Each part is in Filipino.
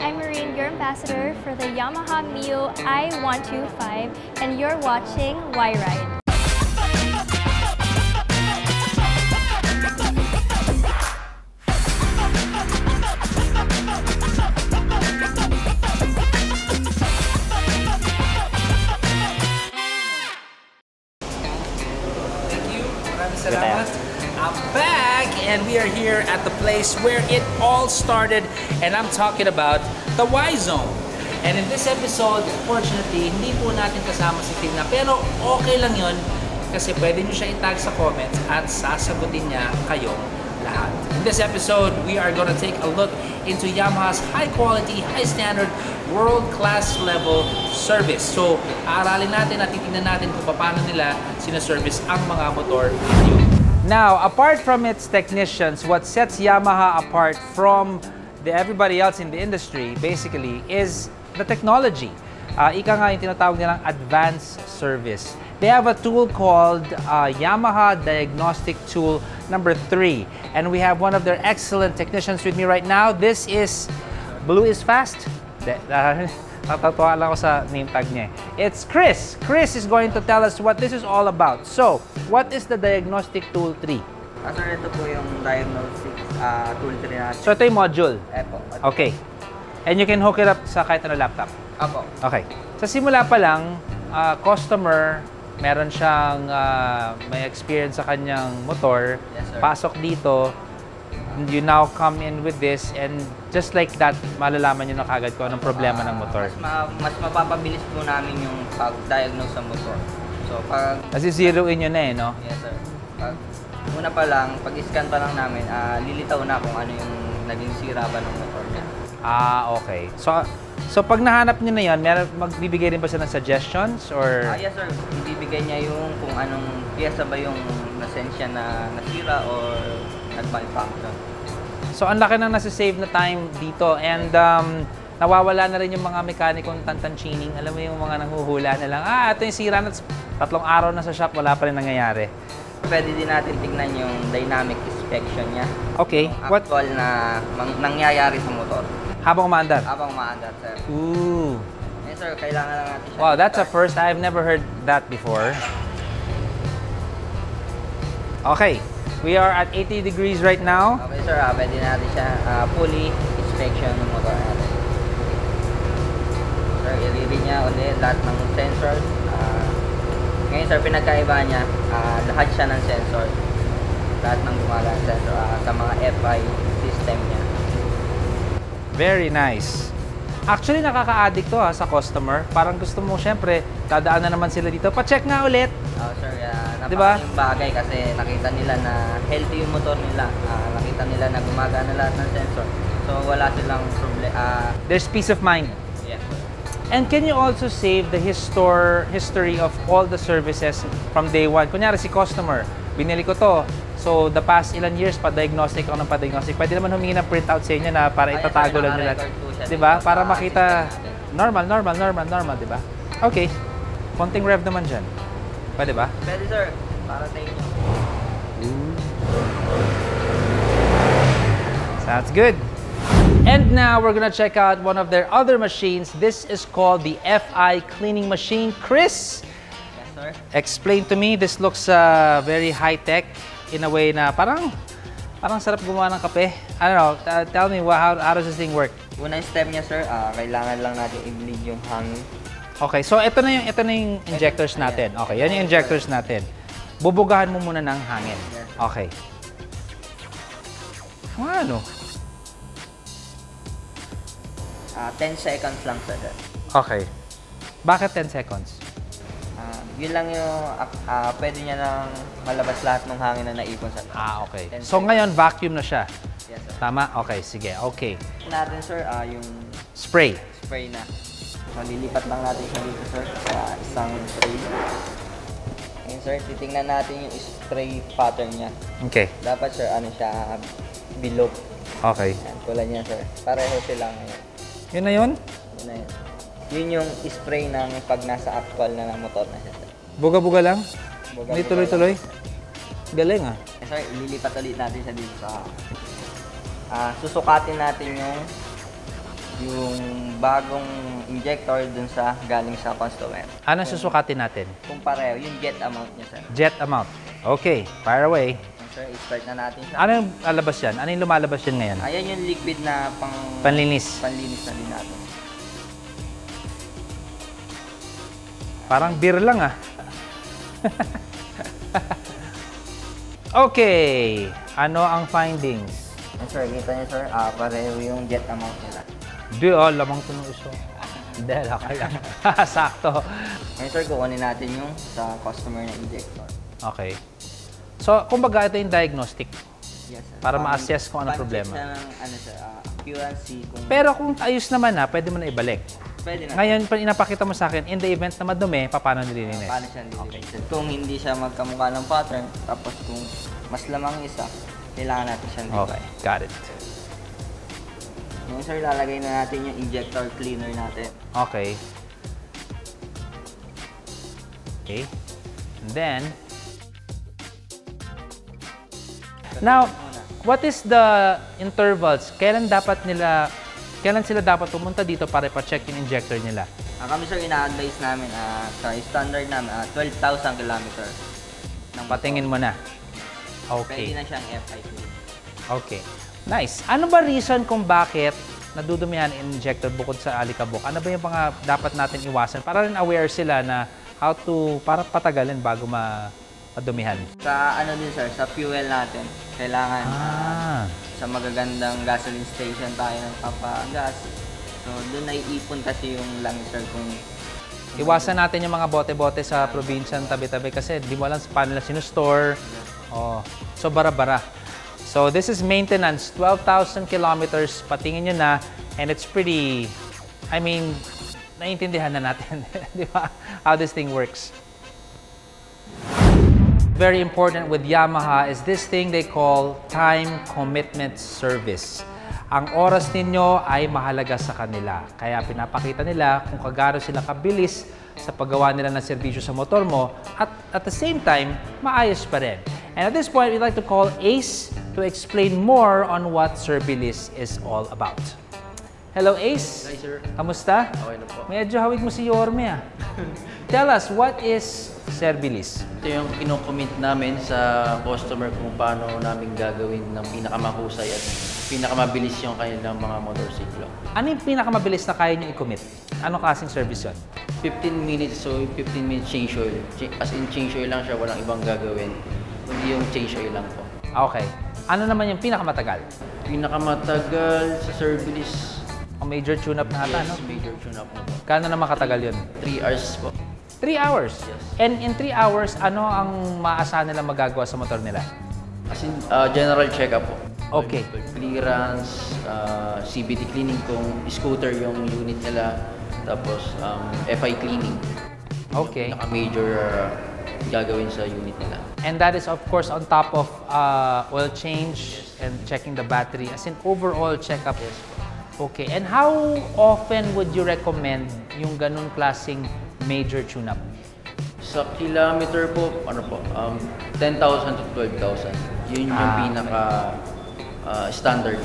I'm Marine, your ambassador for the Yamaha Mio i125, and you're watching Y Ride. Thank you. Maraming salamat. I'm back and we are here at the place where it all started and I'm talking about the Y Zone. And in this episode, fortunately, hindi po natin kasama si Tina pero okay lang yon kasi pwede nyo siya itag sa comments at sasagutin niya kayong lahat. In this episode, we are gonna take a look into Yamaha's high quality, high standard, world-class level service. So, aaralin natin at titingnan natin kung paano nila sinaservice ang mga motor. Now, apart from its technicians, what sets Yamaha apart from the everybody else in the industry, basically, is the technology. Uh, ika nga yung tinatawag nilang advanced service. They have a tool called uh, Yamaha Diagnostic Tool number 3. And we have one of their excellent technicians with me right now. This is Blue is Fast. Uh, natatawa lang ako sa name tag niya. eh. It's Chris. Chris is going to tell us what this is all about. So, what is the Diagnostic Tool 3? Ah, sir, ito po yung diagnostics ah, tool 3 natin. So, ito yung module. Epo. Okay. And you can hook it up sa kahit ano laptop. Apo. Okay. Sa simula pa lang, ah, customer, meron siyang ah, may experience sa kanyang motor. Yes, sir. Pasok dito, you now come in with this and just like that, malalaman nyo na kagad kung anong problema ng motor. Mas, ma- mas mapapabilis po namin yung pag-diagnose sa motor. So, pag... Kasi zero in yun na eh, no? Yes, sir. Pag, una pa lang, pag-scan pa lang namin, ah, lilitaw na kung ano yung naging sira ba ng motor niya. Ah, okay. So, so pag nahanap nyo na yun, meron, magbibigay rin ba siya ng suggestions or... Ah, yes, sir. Ibibigay niya yung kung anong piyesa ba yung nasensya na nasira or nag-malfunction. So, ang laki nang nasa-save na time dito and um, nawawala na rin yung mga mekanikong tantanchining. Alam mo yung mga nanghuhula na lang, ah, ito yung sira na tatlong araw na sa shop, wala pa rin nangyayari. Pwede din natin tignan yung dynamic inspection niya. Okay, Yung what? actual na nangyayari sa motor. Habang umaandar? Habang maandar, sir. Ooh. Yes, sir. Kailangan lang natin siya. Wow, that's a first. I've never heard that before. Okay, we are at 80 degrees right now. Okay, sir. Ah, pwede natin siya ah, fully inspection ng motor natin. Sir, i-read niya ulit lahat ng sensors. Ah, ngayon, sir, pinagkaiba niya, ah, lahat siya ng sensor. Lahat ng gumagana sensor ah, sa mga FI system niya. Very nice. Actually, nakaka-addict to ha, sa customer. Parang gusto mo, syempre, dadaan na naman sila dito. Pa-check nga ulit. Oh, sir, uh, Diba? bagay kasi nakita nila na healthy yung motor nila. Ah, nakita nila na gumagana lahat ng sensor. So, wala silang problema. There's peace of mind. sir. And can you also save the histor history of all the services from day one? Kunyari si customer, binili ko to. So, the past ilan years, pa-diagnostic ako ng pa-diagnostic. Pwede naman humingi ng printout sa inyo na para itatago lang nila. Di ba? dito Para makita normal, normal, normal, normal, di ba? Okay. Konting rev naman dyan. Pwede ba? Pwede, sir. Para sa inyo. Sounds good. And now we're gonna check out one of their other machines. This is called the FI cleaning machine. Chris, Yes, sir. explain to me. This looks uh, very high-tech in a way na parang parang sarap gumawa ng kape. I don't know. tell me, wha- how, how does this thing work? Unang step niya, sir, ah, kailangan lang natin i-bleed yung hangin. Okay, so ito na yung ito na yung injectors natin. Okay, yan yung injectors natin. Bubugahan mo muna ng hangin. Okay. Ano? Ah, 10 seconds lang, sir. Okay. Bakit 10 seconds? Ah, yun lang yung ah, pwede niya nang malabas lahat ng hangin na naipon sa Ah, okay. 10 So ngayon, vacuum na siya. Yes, sir. Tama? Okay, sige. Okay. natin, sir, ah, yung Spray. spray na. So, lilipat lang natin siya dito, sir, sa isang spray. Ngayon, sir, titingnan natin yung spray pattern niya. Okay. Dapat, sir, ano siya, bilog. Okay. Yan, tulad niya, sir. Pareho sila ngayon. Yun na yun? Yun na yun. Yun yung spray ng pag nasa actual na ng motor na siya. Buga-buga lang? Buga-buga Hindi tuloy-tuloy? Galing ah. Eh, sir, ililipat ulit natin siya dito sa... Ah, susukatin natin yung yung bagong injector dun sa galing sa customer. Anong susukatin natin? Kung pareho, yung jet amount niya, sir. Jet amount. Okay, fire away. Sir, i-start na natin siya. Ano yung lalabas yan? Ano yung lumalabas yan ngayon? Ayan yung liquid na pang Panlinis. panlinis na din natin. Parang beer lang ah. okay. Ano ang findings? Yan, sir, kita niyo, sir, ah, pareho yung jet amount nila. Di oh, lamang to ng iso. Hindi, okay lang. Sakto. Ngayon, sir, kukunin natin yung sa customer na injector. Okay. So, kumbaga ito yung diagnostic. Yes, sir. Para Um, ma-assess kung anong pan-check problema. ng, ano, sir, ah, accuracy kung Pero kung ayos naman na, pwede mo na ibalik. pwede na. Ngayon, pa inapakita mo sa akin, in the event na madumi, paano nililinis? Paano siya nililinis? Kung hindi siya magkamukha ng pattern, tapos kung mas lamang isa, kailangan natin siyang Okay, libay. got it. Ngayon, sir, lalagay na natin yung injector cleaner natin. Okay. Okay. And then, now, what is the intervals? Kailan dapat nila, kailan sila dapat pumunta dito para ipa-check yung injector nila? Ah, kami, sir, ina-advise namin, ah, sa standard namin, ah, 12,000 kilometer. ng Patingin mo na. Pwede Okay. na siyang FIP. Okay. Nice. Ano ba reason kung bakit nadudumihan injector bukod sa alikabok? Ano ba yung mga dapat natin iwasan? Para rin aware sila na how to, para patagalin bago ma madumihan. Sa ano din, sir, sa fuel natin, kailangan ah, Ah. sa magagandang gasoline station tayo ng papagas. So, doon naiipon kasi yung langis, sir, kung Iwasan natin yung mga bote-bote sa probinsya ng tabi-tabi kasi di mo alam sa paano nila sinustore. Oh, so bara-bara. So this is maintenance, 12,000 kilometers, patingin nyo na, and it's pretty, I mean, naiintindihan na natin, di ba, how this thing works. Very important with Yamaha is this thing they call time commitment service. Ang oras ninyo ay mahalaga sa kanila. Kaya pinapakita nila kung kagano sila kabilis sa paggawa nila ng serbisyo sa motor mo at at the same time, maayos pa rin. And at this point, we'd like to call Ace to explain more on what Servilis is all about. Hello, Ace. Hi, sir. Kamusta? Okay na po. Medyo hawig mo si Yorme ah. Tell us, what is Servilis? Ito yung kinocommit namin sa customer kung paano namin gagawin ng pinakamahusay at pinakamabilis yung kanilang mga motorsiklo. Ano yung pinakamabilis na kaya nyo i-commit? Anong klaseng service yun? 15 minutes, so 15 minutes change oil. As in change oil lang siya, walang ibang gagawin. Kundi yung change oil lang po. Okay. Ano naman yung pinakamatagal? Pinakamatagal sa service, Ang major tune-up na ata, no? yes, major tune-up na po. Kano naman katagal yun? 3 hours po. 3 hours. Yes. And in 3 hours, ano ang maasahan nila magagawa sa motor nila? As in, uh, general check-up po. Okay. Clearance, uh, CBT cleaning kung scooter yung unit nila, tapos um, FI cleaning. Okay. Naka-major uh, gagawin sa unit nila. And that is of course on top of uh, oil change and checking the battery, as in overall checkup. Okay. And how often would you recommend yung ganun klaseng major tune-up? Sa kilometer po, ano po, um, 10,000 to 12,000. Yun yung Ah, pinaka uh, standard.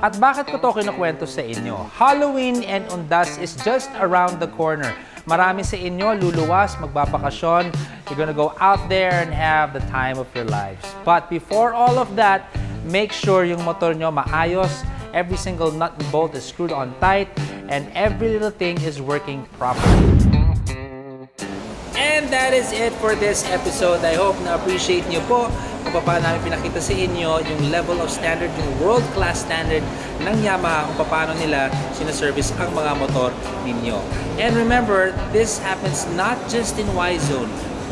At bakit ko to kinukwento sa inyo? Halloween and Undas is just around the corner. Marami sa inyo luluwas, magbabakasyon. You're gonna go out there and have the time of your lives. But before all of that, make sure yung motor nyo maayos, every single nut and bolt is screwed on tight, and every little thing is working properly. And that is it for this episode. I hope na appreciate niyo po kung paano namin pinakita sa inyo yung level of standard, yung world-class standard ng Yamaha kung paano nila sinaservice ang mga motor ninyo. And remember, this happens not just in Y-Zone.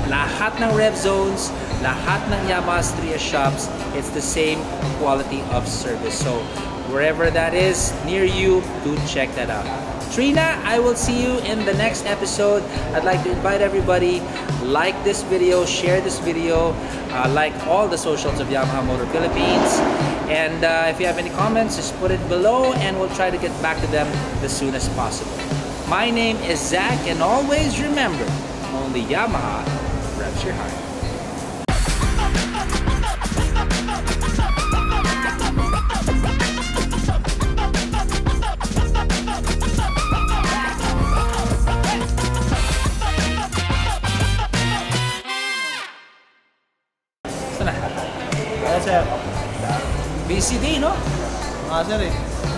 Lahat ng rev zones, lahat ng Yamaha Stria shops, it's the same quality of service. So, wherever that is near you, do check that out. Trina, I will see you in the next episode. I'd like to invite everybody, like this video, share this video, uh, like all the socials of Yamaha Motor Philippines. And uh, if you have any comments, just put it below and we'll try to get back to them as soon as possible. My name is Zach, and always remember, only Yamaha revs your heart.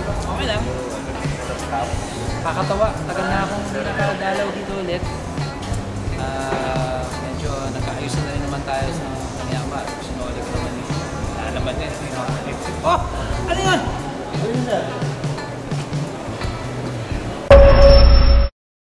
Okay lang. Kakatawa. Tagal na akong nakadalaw dito ulit. Uh, medyo nagkaayos na rin naman tayo sa nangyama. Sinuli ko naman yung nalaman din. Oh! Ano yun? Ano yun?